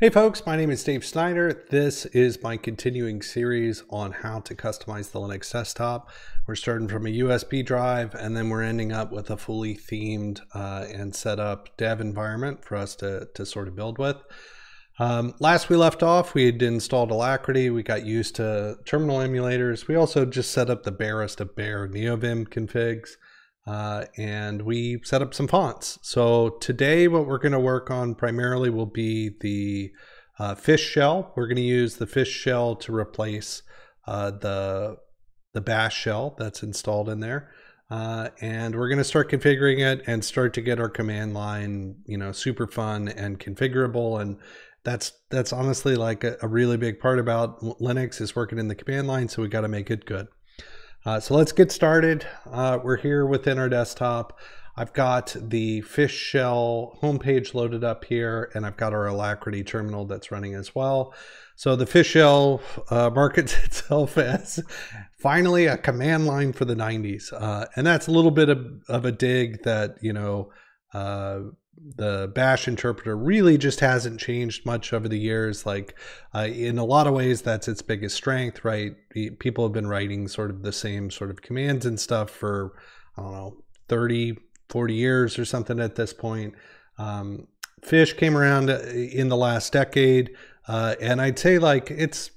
Hey folks, my name is Dave Snider. This is my continuing series on how to customize the Linux desktop. We're starting from a USB drive and then we're ending up with a fully themed uh, and set up dev environment for us to, to sort of build with. Um, last we left off, we had installed Alacritty. We got used to terminal emulators. We also just set up the barest of bare NeoVim configs. Uh, and we set up some fonts. So today what we're going to work on primarily will be the uh, fish shell. We're going to use the fish shell to replace uh, the, the bash shell that's installed in there. Uh, and we're going to start configuring it and start to get our command line, you know, super fun and configurable. And that's that's honestly like a, a really big part about Linux is working in the command line. So we got to make it good. Uh, so let's get started. Uh, we're here within our desktop. I've got the fish shell homepage loaded up here, and I've got our Alacritty terminal that's running as well. So the fish shell uh, markets itself as finally a command line for the 90s. Uh, and that's a little bit of, of a dig that, you know, uh, the bash interpreter really just hasn't changed much over the years. Like uh, in a lot of ways that's its biggest strength right? People have been writing sort of the same sort of commands and stuff for i don't know 30 40 years or something at this point. Um, fish came around uh, in the last decade uh, and i'd say like it's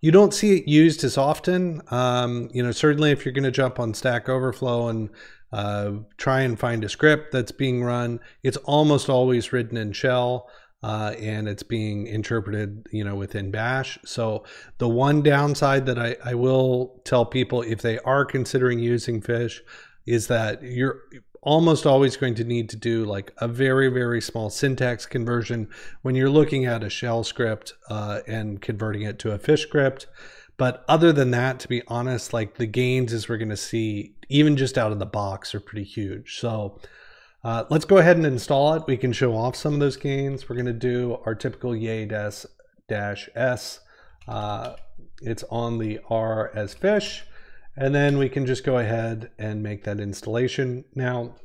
you don't see it used as often. Um, you know certainly if you're going to jump on stack overflow and uh, try and find a script that's being run. It's almost always written in shell. Uh, and it's being interpreted, you know, within Bash. So the one downside that I, I will tell people if they are considering using Fish is that you're almost always going to need to do like a very, very small syntax conversion when you're looking at a shell script uh, and converting it to a Fish script. But other than that, to be honest, like the gains as we're going to see, even just out of the box, are pretty huge. So uh, let's go ahead and install it. We can show off some of those gains. We're going to do our typical yay dash, s. Uh, it's on the R as fish. And then we can just go ahead and make that installation. Now,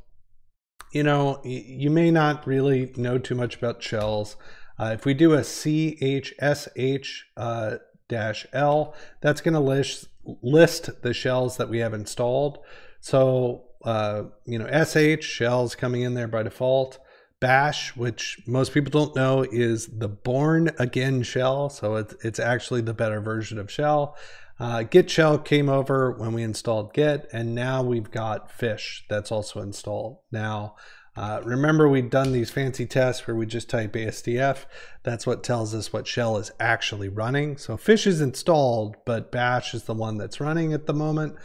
you know, you may not really know too much about shells. Uh, if we do a CHSH uh, dash L. That's going to list, list the shells that we have installed. So, uh, you know, SH shells coming in there by default. Bash, which most people don't know, is the born again shell. So it's, it's actually the better version of shell. Uh, Git shell came over when we installed Git, and now we've got Fish that's also installed. Now, uh, remember we'd done these fancy tests where we just type ASDF. That's what tells us what shell is actually running. So fish is installed, but bash is the one that's running at the moment.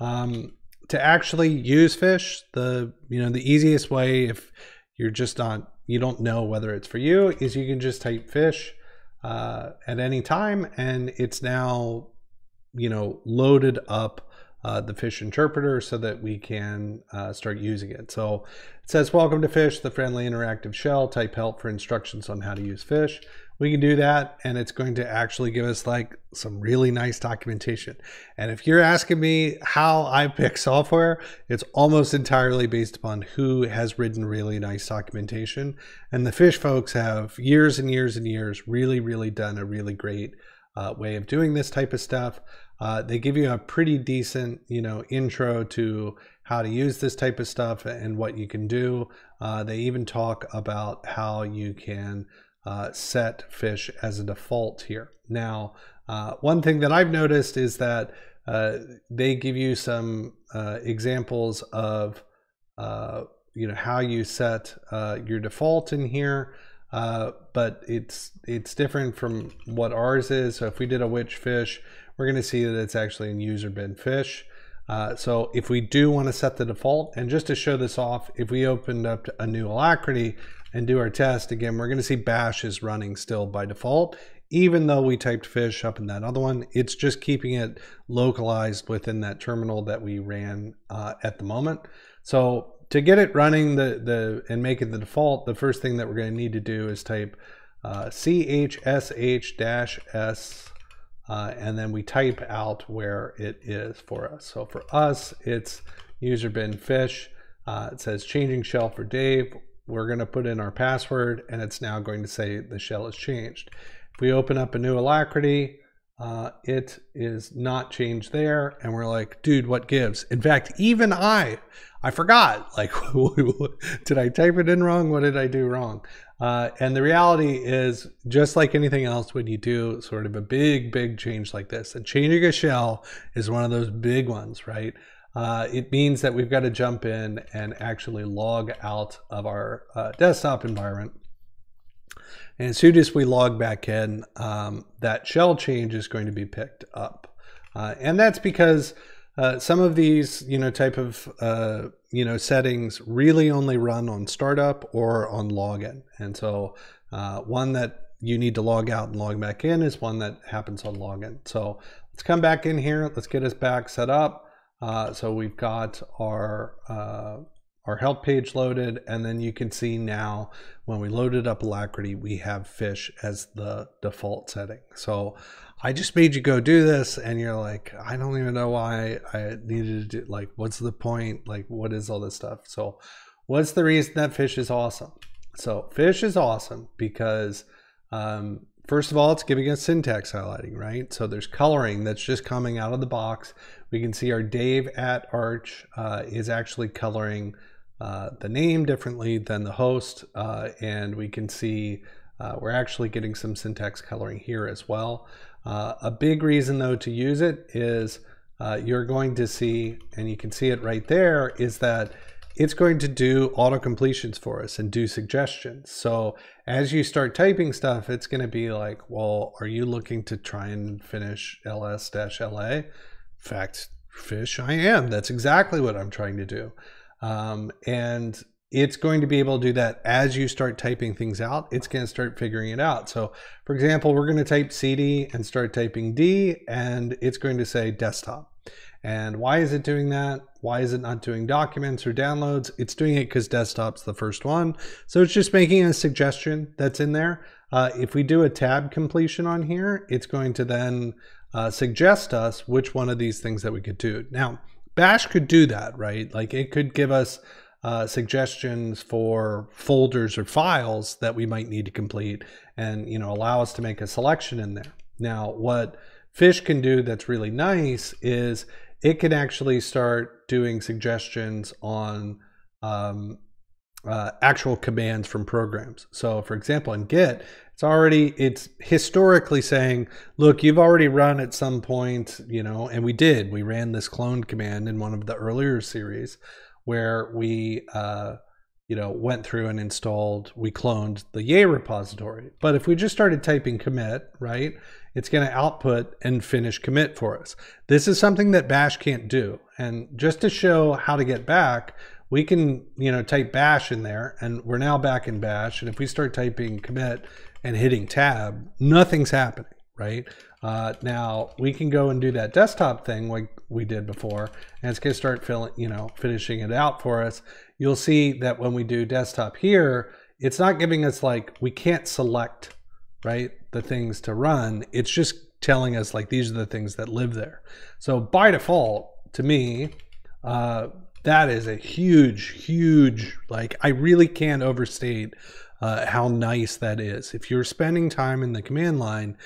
Um, to actually use fish, the you know the easiest way if you're just not you don't know whether it's for you is you can just type fish uh, at any time and it's now you know loaded up uh, the fish interpreter so that we can uh, start using it. So it says, welcome to fish, the friendly interactive shell, type help for instructions on how to use fish. We can do that and it's going to actually give us like some really nice documentation. And if you're asking me how I pick software, it's almost entirely based upon who has written really nice documentation. And the fish folks have years and years and years really, really done a really great uh, way of doing this type of stuff. Uh, they give you a pretty decent, you know, intro to how to use this type of stuff and what you can do. Uh, they even talk about how you can uh, set fish as a default here. Now, uh, one thing that I've noticed is that uh, they give you some uh, examples of, you know, how you set your default in here. but it's it's different from what ours is. So if we did a which fish, we're going to see that it's actually in user bin fish. Uh, so if we do want to set the default, and just to show this off, if we opened up a new Alacritty and do our test, again, we're going to see bash is running still by default. Even though we typed fish up in that other one, it's just keeping it localized within that terminal that we ran uh, at the moment. So to get it running the, the and make it the default, the first thing that we're going to need to do is type uh, chsh-s uh, and then we type out where it is for us. So for us, it's user bin fish. Uh, it says changing shell for Dave. we're going to put in our password and it's now going to say the shell has changed. If we open up a new Alacritty, uh, it is not changed there. And we're like, dude, what gives? In fact, even I, I forgot, like, did I type it in wrong? What did I do wrong? Uh, and the reality is, just like anything else, when you do sort of a big, big change like this, and changing a shell is one of those big ones, right? Uh, it means that we've got to jump in and actually log out of our uh, desktop environment. And as soon as we log back in, um, that shell change is going to be picked up. Uh, and that's because uh, some of these, you know, type of, uh, you know, settings really only run on startup or on login. And so uh, one that you need to log out and log back in is one that happens on login. So let's come back in here. Let's get us back set up. Uh, so we've got our uh, our help page loaded, and then you can see now when we loaded up Alacritty we have fish as the default setting. So I just made you go do this, and you're like, I don't even know why I needed to do. Like, what's the point? Like, what is all this stuff? So, what's the reason that fish is awesome? So, fish is awesome because um, First of all, it's giving us syntax highlighting, right? So there's coloring that's just coming out of the box. We can see our Dave at Arch uh, is actually coloring uh, the name differently than the host. Uh, and we can see uh, we're actually getting some syntax coloring here as well. Uh, a big reason though to use it is you're going to see, and you can see it right there, is that it's going to do auto completions for us and do suggestions. So as you start typing stuff, it's going to be like, well, are you looking to try and finish ls-la? Fact, fish, I am. That's exactly what I'm trying to do. Um, and it's going to be able to do that as you start typing things out. It's going to start figuring it out. So, for example, we're going to type CD and start typing D, and it's going to say desktop. And why is it doing that? Why is it not doing documents or downloads? It's doing it because desktop's the first one. So it's just making a suggestion that's in there. Uh, if we do a tab completion on here, it's going to then uh, suggest us which one of these things that we could do. Now, Bash could do that, right? Like it could give us uh, suggestions for folders or files that we might need to complete and, you know, allow us to make a selection in there. Now, what Fish can do that's really nice is it can actually start doing suggestions on um, uh, actual commands from programs. So for example, in Git, it's already, it's historically saying, look, you've already run at some point, you know, and we did, we ran this clone command in one of the earlier series where we, uh, you know, went through and installed, we cloned the Yay repository. But if we just started typing commit, right, it's going to output and finish commit for us. This is something that Bash can't do. And just to show how to get back, we can, you know, type bash in there and we're now back in bash. And if we start typing commit and hitting tab, nothing's happening, right? Uh, now we can go and do that desktop thing like we did before, and it's to start filling, you know, finishing it out for us. You'll see that when we do desktop here, it's not giving us like, we can't select right? The things to run. It's just telling us like these are the things that live there. So by default, to me, uh, that is a huge, huge, like I really can't overstate uh, how nice that is. If you're spending time in the command line,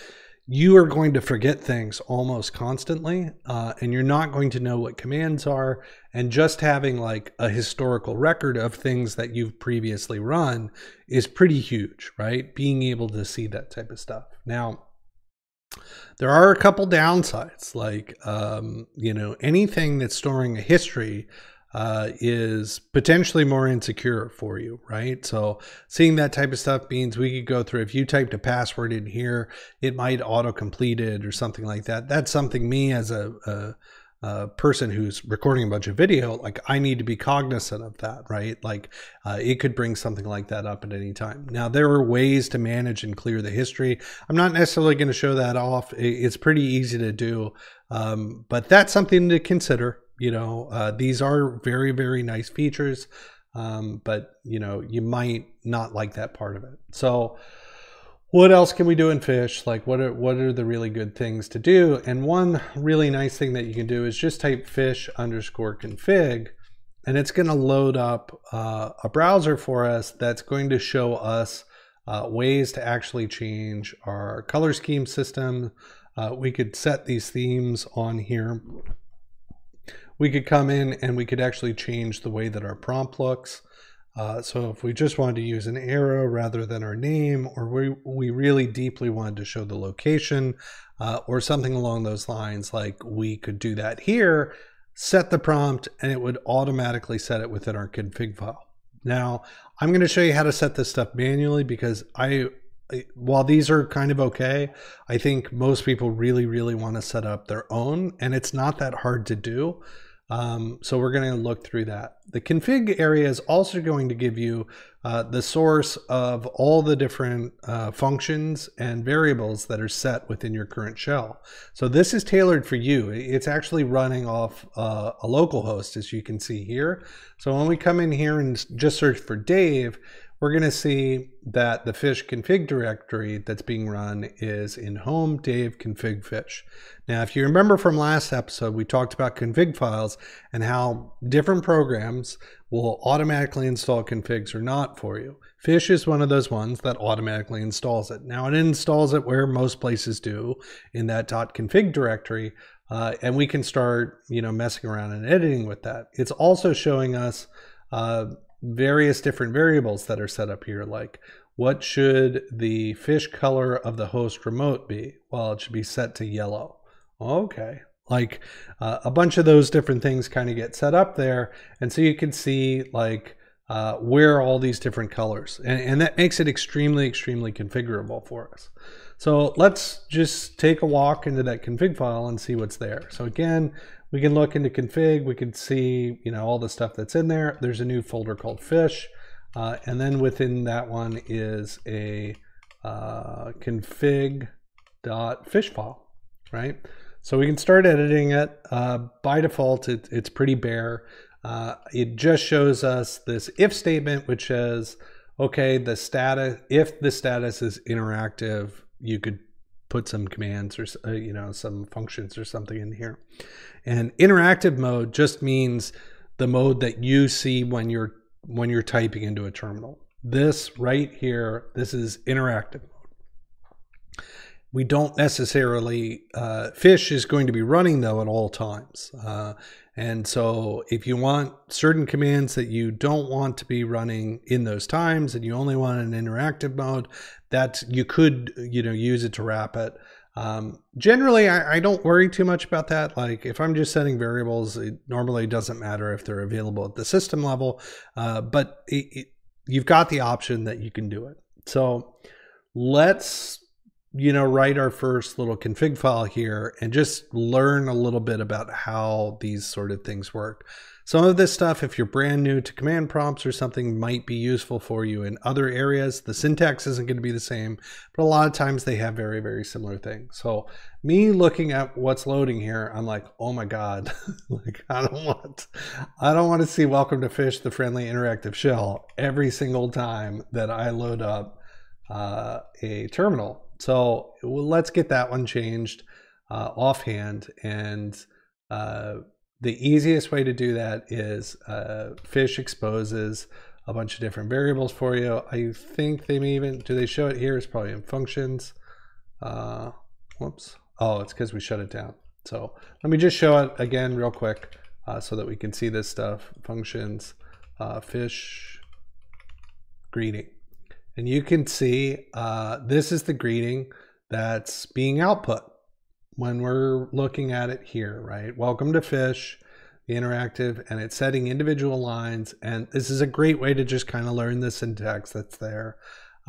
you are going to forget things almost constantly uh, and you're not going to know what commands are. And just having like a historical record of things that you've previously run is pretty huge right? Being able to see that type of stuff. Now there are a couple downsides like um, you know anything that's storing a history uh, is potentially more insecure for you, right? So seeing that type of stuff means we could go through, if you typed a password in here, it might auto-complete it or something like that. That's something me as a, a, a, person who's recording a bunch of video, like I need to be cognizant of that, right? Like uh, it could bring something like that up at any time. Now there are ways to manage and clear the history. I'm not necessarily going to show that off. It's pretty easy to do, um, but that's something to consider you know uh, these are very very nice features um, but you know you might not like that part of it so what else can we do in fish like what are what are the really good things to do and one really nice thing that you can do is just type fish underscore config and it's going to load up uh, a browser for us that's going to show us uh, ways to actually change our color scheme system. Uh, we could set these themes on here. We could come in and we could actually change the way that our prompt looks. Uh, so if we just wanted to use an arrow rather than our name, or we, we really deeply wanted to show the location, uh, or something along those lines, like we could do that here, set the prompt, and it would automatically set it within our config file. Now, I'm going to show you how to set this stuff manually because I, while these are kind of okay, I think most people really, really want to set up their own, and it's not that hard to do. Um, so we're going to look through that. The config area is also going to give you uh, the source of all the different uh, functions and variables that are set within your current shell. So this is tailored for you. It's actually running off uh, a local host, as you can see here. So when we come in here and just search for Dave, we're going to see that the fish config directory that's being run is in home dave config fish. Now, if you remember from last episode, we talked about config files and how different programs will automatically install configs or not for you. Fish is one of those ones that automatically installs it. Now, it installs it where most places do in that dot .config directory, uh, and we can start, you know, messing around and editing with that. It's also showing us uh, various different variables that are set up here, like what should the fish color of the host remote be? Well, it should be set to yellow. Okay. Like uh, a bunch of those different things kind of get set up there. And so you can see like uh, where all these different colors. And, and that makes it extremely, extremely configurable for us. So let's just take a walk into that config file and see what's there. So again, we can look into config, we can see, you know, all the stuff that's in there. There's a new folder called fish. Uh, and then within that one is a uh, config.fish file, right? So we can start editing it. Uh, by default, it, it's pretty bare. Uh, it just shows us this if statement, which says, okay, the status, if the status is interactive, you could put some commands or uh, you know some functions or something in here. And interactive mode just means the mode that you see when you're when you're typing into a terminal. This right here, this is interactive mode. We don't necessarily, uh, Fish is going to be running though at all times. Uh, and so if you want certain commands that you don't want to be running in those times and you only want an interactive mode, that you could, you know, use it to wrap it. Um, generally, I, I, don't worry too much about that. Like if I'm just setting variables, it normally doesn't matter if they're available at the system level, uh, but it, it, you've got the option that you can do it. So let's you know, write our first little config file here and just learn a little bit about how these sort of things work. Some of this stuff, if you're brand new to command prompts or something, might be useful for you in other areas. The syntax isn't going to be the same, but a lot of times they have very, very similar things. So me looking at what's loading here, I'm like, oh my God, like I don't want, I don't want to see welcome to fish, the friendly interactive shell every single time that I load up uh, a terminal so well, let's get that one changed uh, offhand. And uh, the easiest way to do that is uh, Fish exposes a bunch of different variables for you. I think they may even, do they show it here? It's probably in functions. Uh, whoops. Oh, it's because we shut it down. So let me just show it again real quick uh, so that we can see this stuff. Functions, uh, fish, greeting. And you can see uh, this is the greeting that's being output when we're looking at it here, right? Welcome to Fish, the interactive, and it's setting individual lines. And this is a great way to just kind of learn the syntax that's there.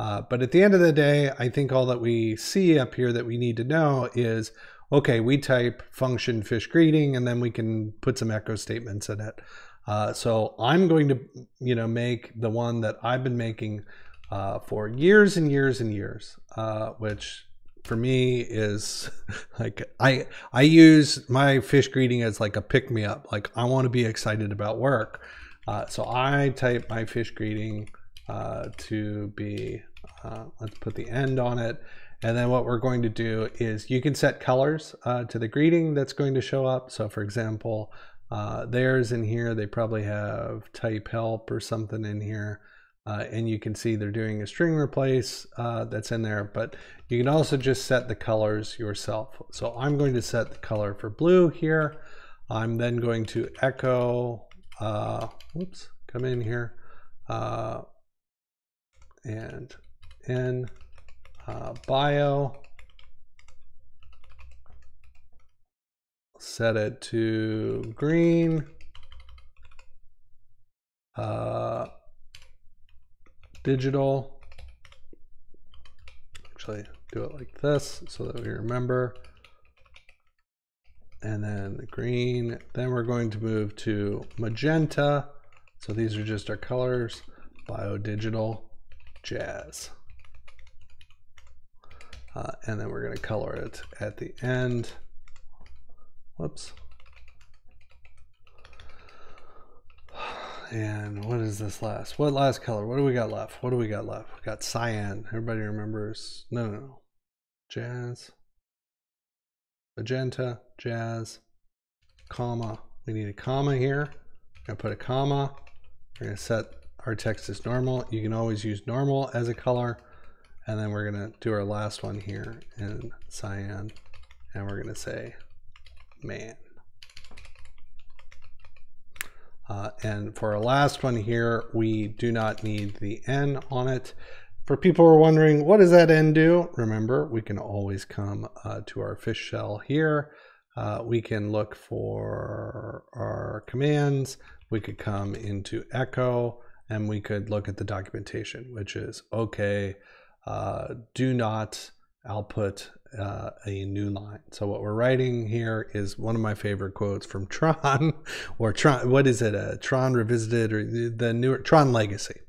Uh, but at the end of the day, I think all that we see up here that we need to know is, okay, we type function fish greeting, and then we can put some echo statements in it. Uh, so I'm going to, you know, make the one that I've been making uh, for years and years and years, uh, which for me is like I I use my fish greeting as like a pick me up. Like I want to be excited about work, uh, so I type my fish greeting uh, to be. Uh, let's put the end on it. And then what we're going to do is you can set colors uh, to the greeting that's going to show up. So for example, uh, theirs in here. They probably have type help or something in here. Uh, and you can see they're doing a string replace uh, that's in there, but you can also just set the colors yourself. So I'm going to set the color for blue here. I'm then going to echo, uh, whoops, come in here, uh, and in uh, bio, set it to green, uh, digital. Actually, do it like this so that we remember. And then the green. Then we're going to move to magenta. So these are just our colors. Bio digital jazz. Uh, and then we're going to color it at the end. Whoops. And what is this last? What last color? What do we got left? What do we got left? We got cyan. Everybody remembers? No, no, no. Jazz. Magenta, jazz, comma. We need a comma here. I'm to put a comma. We're to set our text as normal. You can always use normal as a color. And then we're to do our last one here in cyan. And we're to say man. Uh, and for our last one here, we do not need the N on it. For people who are wondering, what does that N do? Remember, we can always come uh, to our fish shell here. Uh, we can look for our commands. We could come into echo and we could look at the documentation, which is, okay, uh, do not output uh, a new line. So what we're writing here is one of my favorite quotes from Tron, or Tron. What is it? Uh, Tron Revisited or the new Tron Legacy.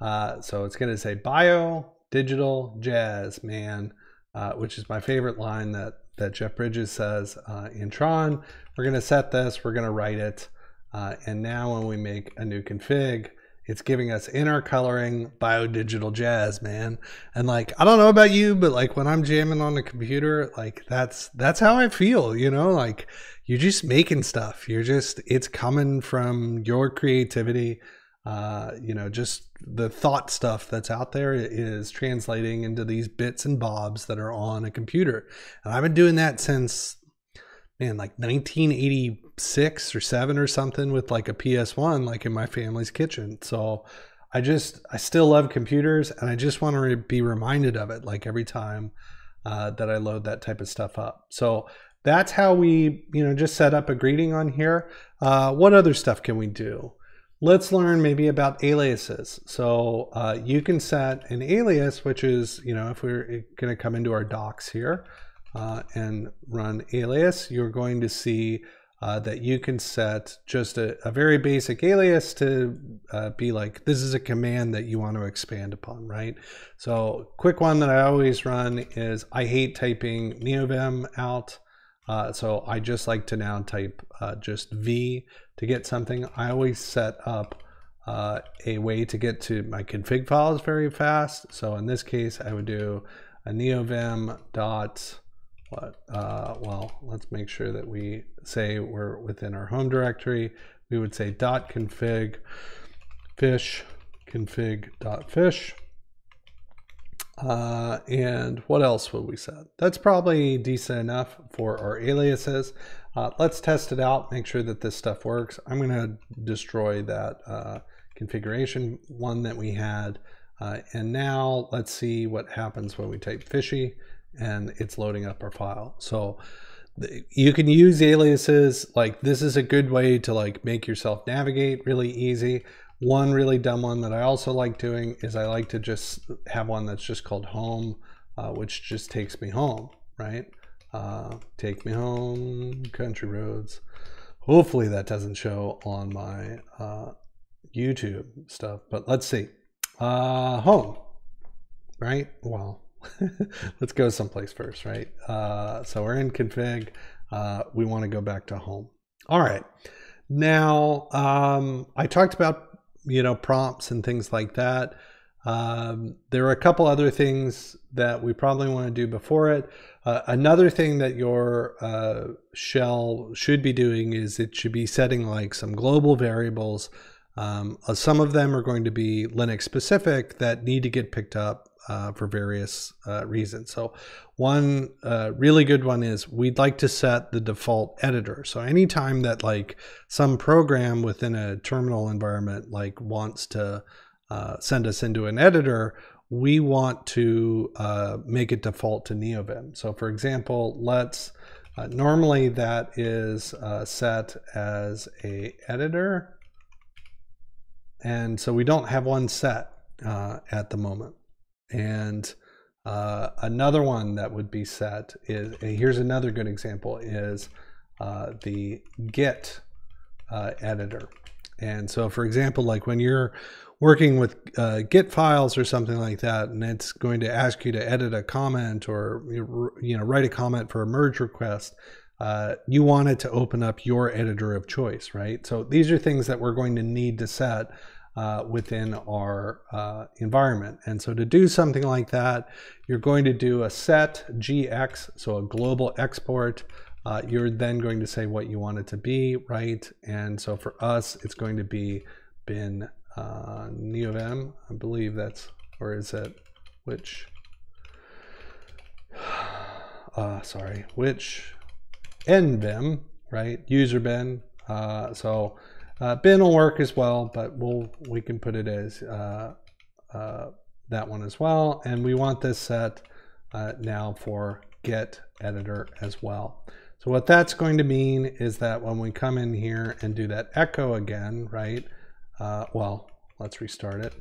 Uh, so it's going to say bio digital jazz man, uh, which is my favorite line that that Jeff Bridges says uh, in Tron. We're going to set this. We're going to write it, uh, and now when we make a new config it's giving us inner coloring biodigital jazz man. And like i don't know about you but like when i'm jamming on the computer like that's that's how i feel you know? Like you're just making stuff. You're just it's coming from your creativity. Uh you know just the thought stuff that's out there is translating into these bits and bobs that are on a computer. And i've been doing that since man, like 1986 or 7 or something with like a PS1, like in my family's kitchen. So I just, I still love computers and I just want to be reminded of it like every time uh, that I load that type of stuff up. So that's how we, you know, just set up a greeting on here. Uh, what other stuff can we do? Let's learn maybe about aliases. So uh, you can set an alias, which is, you know, if we're going to come into our docs here, uh, and run alias, you're going to see uh, that you can set just a, a very basic alias to uh, be like, this is a command that you want to expand upon, right? So quick one that I always run is I hate typing neovim out. Uh, so I just like to now type uh, just V to get something. I always set up uh, a way to get to my config files very fast. So in this case, I would do a neovim dot what? Uh, well, let's make sure that we say we're within our home directory. We would say dot config fish config dot fish. Uh, and what else would we set? That's probably decent enough for our aliases. Uh, let's test it out, make sure that this stuff works. I'm going to destroy that uh, configuration one that we had. Uh, and now let's see what happens when we type fishy and it's loading up our file. So you can use aliases like this is a good way to like make yourself navigate really easy. One really dumb one that I also like doing is I like to just have one that's just called home, uh, which just takes me home, right? Uh, take me home, country roads. Hopefully that doesn't show on my uh, YouTube stuff, but let's see. Uh, home, right? Well, let's go someplace first, right? Uh, so we're in config. Uh, we want to go back to home. All right. Now, um, I talked about, you know, prompts and things like that. Um, there are a couple other things that we probably want to do before it. Uh, another thing that your uh, shell should be doing is it should be setting like some global variables. Um, uh, some of them are going to be Linux specific that need to get picked up uh, for various uh, reasons. So one uh, really good one is we'd like to set the default editor. So anytime that like some program within a terminal environment like wants to uh, send us into an editor, we want to uh, make it default to NeoVim. So for example, let's, uh, normally that is set as a editor. And so we don't have one set at the moment. And uh, another one that would be set is, here's another good example, is the Git editor. And so for example, like when you're working with uh, Git files or something like that, and it's going to ask you to edit a comment or you know write a comment for a merge request, uh, you want it to open up your editor of choice, right? So these are things that we're going to need to set uh, within our uh, environment. And so to do something like that, you're going to do a set gx, so a global export. Uh, you're then going to say what you want it to be, right? And so for us, it's going to be bin uh, NeoVim. I believe that's, or is it which? Uh, sorry, which nvim, right? User bin. Uh, so uh, bin will work as well, but we'll we can put it as uh, uh, that one as well. And we want this set uh, now for git editor as well. So what that's going to mean is that when we come in here and do that echo again, right? uh, well, let's restart it,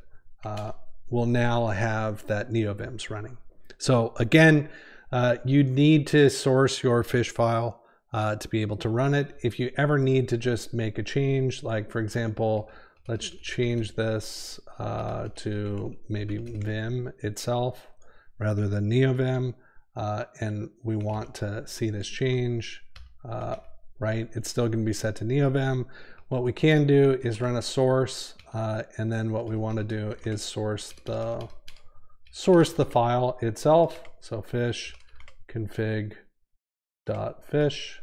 uh, we'll now have that NeoVims running. So again, you need to source your fish file uh, to be able to run it. If you ever need to just make a change, like for example, let's change this uh, to maybe Vim itself rather than NeoVim, uh, and we want to see this change, uh, right? It's still going to be set to NeoVim. What we can do is run a source, uh, and then what we want to do is source the source the file itself. So fish config dot fish.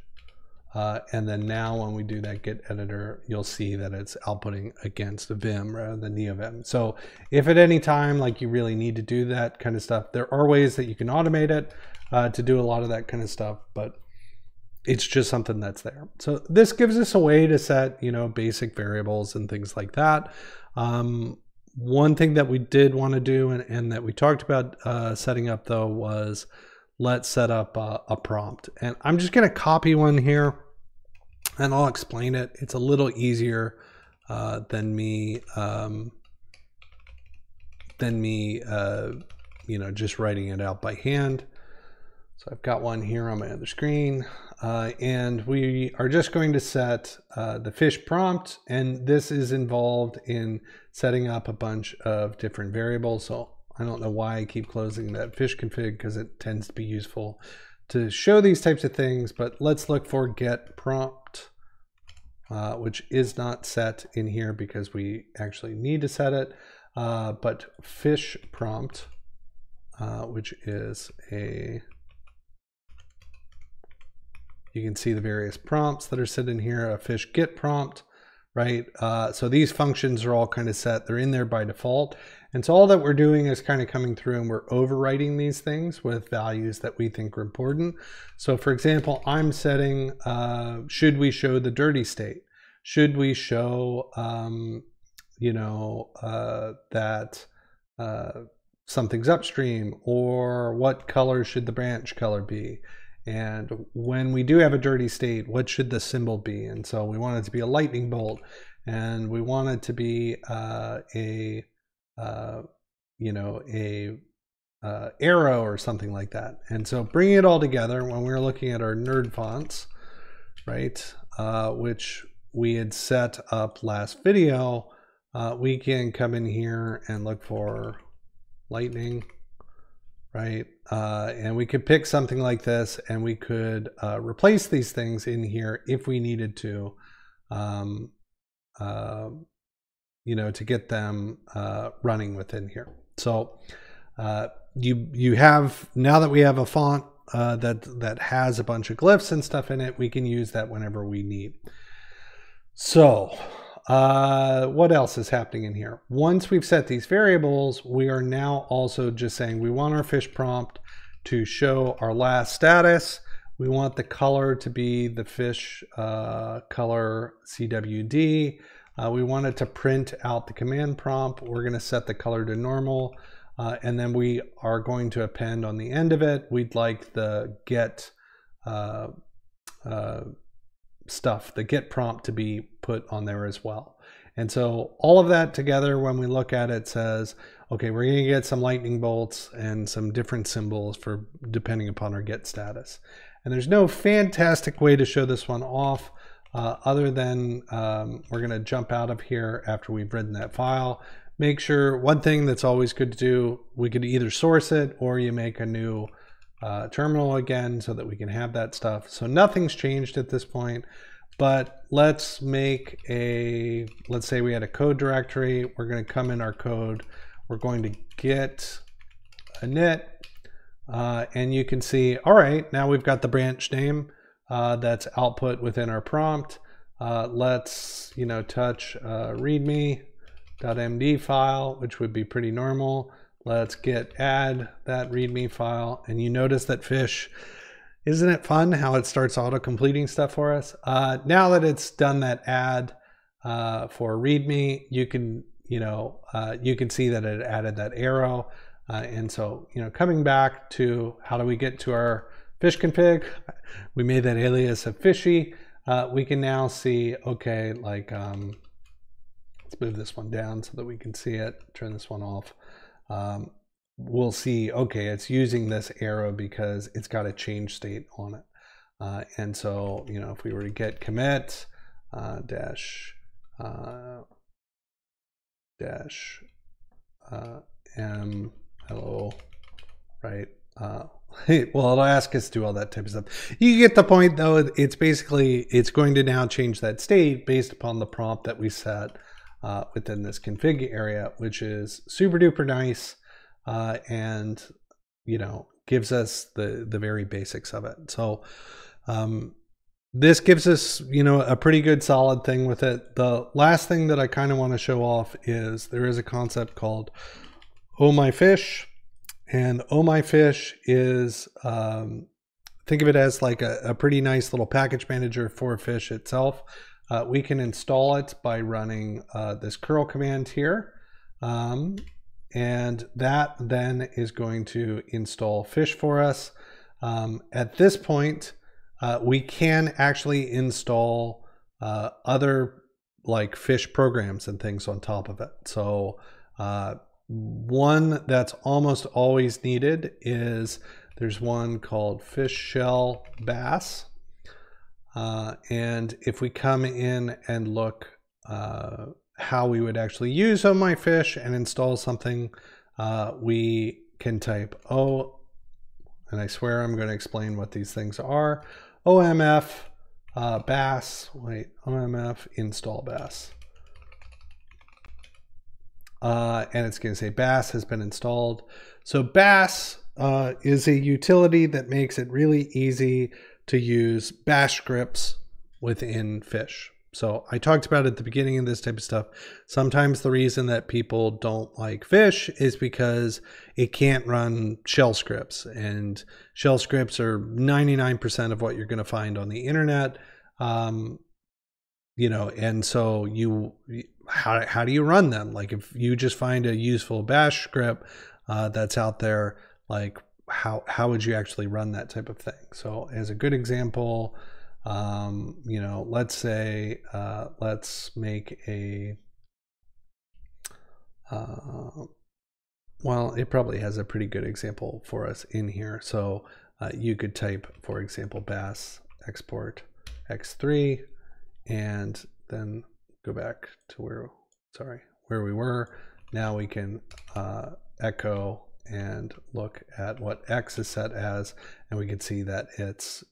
Uh, and then now when we do that git editor, you'll see that it's outputting against Vim rather than NeoVim. So if at any time like you really need to do that kind of stuff, there are ways that you can automate it uh, to do a lot of that kind of stuff. But it's just something that's there. So this gives us a way to set, you know, basic variables and things like that. Um, one thing that we did want to do and, and that we talked about uh, setting up though was let's set up a, a prompt. And I'm just going to copy one here and I'll explain it. It's a little easier uh, than me um, than me, uh, you know, just writing it out by hand. So I've got one here on my other screen. Uh, and we are just going to set uh, the fish prompt and this is involved in setting up a bunch of different variables so I don't know why I keep closing that fish config because it tends to be useful to show these types of things but let's look for git prompt uh, which is not set in here because we actually need to set it uh, but fish prompt uh, which is a you can see the various prompts that are set in here, a fish git prompt, right? Uh, so these functions are all kind of set. They're in there by default. And so all that we're doing is kind of coming through and we're overwriting these things with values that we think are important. So for example, I'm setting, uh, should we show the dirty state? Should we show, um, you know, uh, that uh, something's upstream or what color should the branch color be? And when we do have a dirty state, what should the symbol be? And so we want it to be a lightning bolt, and we want it to be uh, a, uh, you know, a uh, arrow or something like that. And so bringing it all together, when we were looking at our nerd fonts, right, uh, which we had set up last video, uh, we can come in here and look for lightning right? Uh, and we could pick something like this and we could uh, replace these things in here if we needed to, um, uh, you know, to get them uh, running within here. So uh, you you have now that we have a font uh, that that has a bunch of glyphs and stuff in it, we can use that whenever we need. So uh, what else is happening in here? Once we've set these variables, we are now also just saying we want our fish prompt to show our last status. We want the color to be the fish uh, color CWD. Uh, we want it to print out the command prompt. We're going to set the color to normal. Uh, and then we are going to append on the end of it. We'd like the git uh, uh, stuff, the git prompt to be put on there as well. And so all of that together, when we look at it, says, okay, we're going to get some lightning bolts and some different symbols for depending upon our git status. And there's no fantastic way to show this one off uh, other than um, we're going to jump out of here after we've written that file. Make sure one thing that's always good to do, we could either source it or you make a new uh, terminal again so that we can have that stuff. So nothing's changed at this point, but let's make a, let's say we had a code directory. We're going to come in our code. We're going to git init uh, and you can see, all right, now we've got the branch name uh, that's output within our prompt. Uh, let's, you know, touch uh, readme.md file, which would be pretty normal. Let's git add that readme file. And you notice that fish, isn't it fun how it starts auto completing stuff for us? Uh, now that it's done that add uh, for readme, you can, you know, uh, you can see that it added that arrow. Uh, and so, you know, coming back to how do we get to our fish config, we made that alias of fishy. Uh, we can now see, okay, like, um, let's move this one down so that we can see it, turn this one off. Um, we'll see, okay, it's using this arrow because it's got a change state on it. Uh, and so, you know, if we were to git commit uh, dash uh, dash uh, m hello, right? Uh, well, it'll ask us to do all that type of stuff. You get the point, though. It's basically it's going to now change that state based upon the prompt that we set uh, within this config area, which is super duper nice, uh, and you know gives us the the very basics of it. So. Um, this gives us, you know, a pretty good solid thing with it. The last thing that I kind of want to show off is there is a concept called Oh My Fish. And Oh My Fish is, um, think of it as like a, a, pretty nice little package manager for fish itself. Uh, we can install it by running uh, this curl command here. Um, and that then is going to install fish for us. Um, at this point, uh, we can actually install uh, other like fish programs and things on top of it. So uh, one that's almost always needed is there's one called fish shell bass. Uh, and if we come in and look uh, how we would actually use Oh My Fish and install something, uh, we can type O, and I swear I'm going to explain what these things are, OMF uh, bass, wait, OMF install bass uh, and it's going to say Bass has been installed. So Bass is a utility that makes it really easy to use bash scripts within Fish. So I talked about at the beginning of this type of stuff. Sometimes the reason that people don't like Fish is because it can't run shell scripts, and shell scripts are 99% of what you're going to find on the internet. Um, you know, and so you how, how do you run them? Like if you just find a useful bash script uh, that's out there, like how, how would you actually run that type of thing? So as a good example, um, you know, let's say, uh, let's make a, uh, well, it probably has a pretty good example for us in here. So uh, you could type, for example, bass export x3 and then go back to where, sorry, where we were. Now we can uh, echo and look at what X is set as, and we can see that it's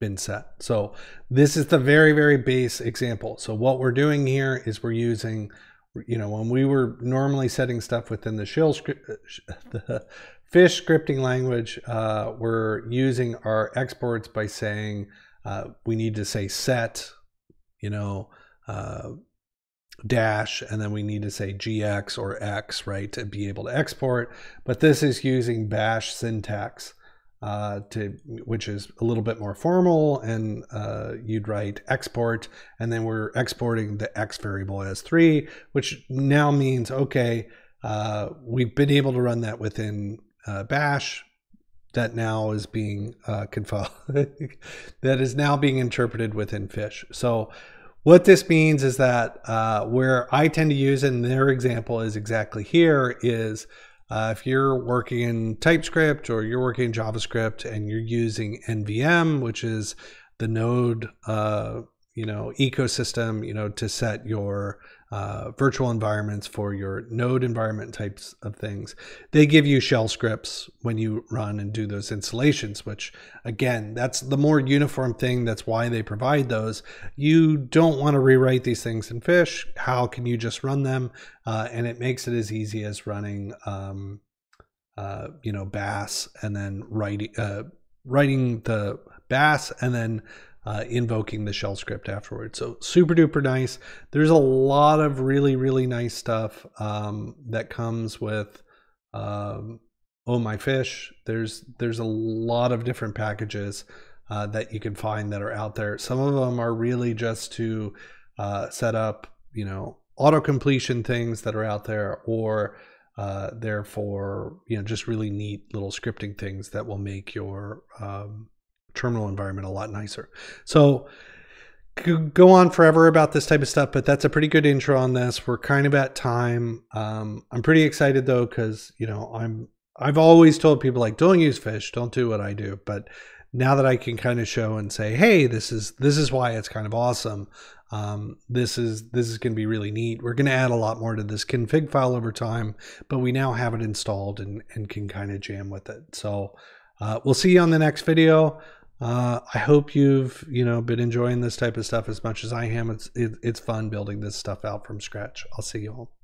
been set. So this is the very, very base example. So what we're doing here is we're using you know, when we were normally setting stuff within the shell script, the fish scripting language, uh, we're using our exports by saying uh, we need to say set, you know, uh, dash, and then we need to say gx or x, right, to be able to export. But this is using bash syntax uh, to which is a little bit more formal, and uh, you'd write export, and then we're exporting the x variable as three, which now means okay, uh, we've been able to run that within uh, Bash. That now is being uh, that is now being interpreted within Fish. So what this means is that uh, where I tend to use, and their example is exactly here, is uh, if you're working in TypeScript or you're working in JavaScript and you're using NVM, which is the node, uh, you know, ecosystem, you know, to set your uh, virtual environments for your node environment types of things. They give you shell scripts when you run and do those installations, which again, that's the more uniform thing. That's why they provide those. You don't want to rewrite these things in Fish. How can you just run them? Uh, and it makes it as easy as running, um, uh, you know, Bass and then writing, uh, writing the Bass and then uh, invoking the shell script afterwards. So super duper nice. There's a lot of really, really nice stuff um, that comes with um, Oh My Fish. There's there's a lot of different packages uh, that you can find that are out there. Some of them are really just to uh, set up, you know, auto completion things that are out there, or uh, they're for you know just really neat little scripting things that will make your um, terminal environment a lot nicer. So go on forever about this type of stuff, but that's a pretty good intro on this. We're kind of at time. Um, I'm pretty excited though, because you know I'm I've always told people like don't use fish, don't do what I do, but now that I can kind of show and say, hey, this is this is why it's kind of awesome. Um, this is this is going to be really neat. We're going to add a lot more to this config file over time, but we now have it installed and, and can kind of jam with it. So uh, we'll see you on the next video. Uh, I hope you've you know been enjoying this type of stuff as much as I am. It's it, it's fun building this stuff out from scratch. I'll see you all.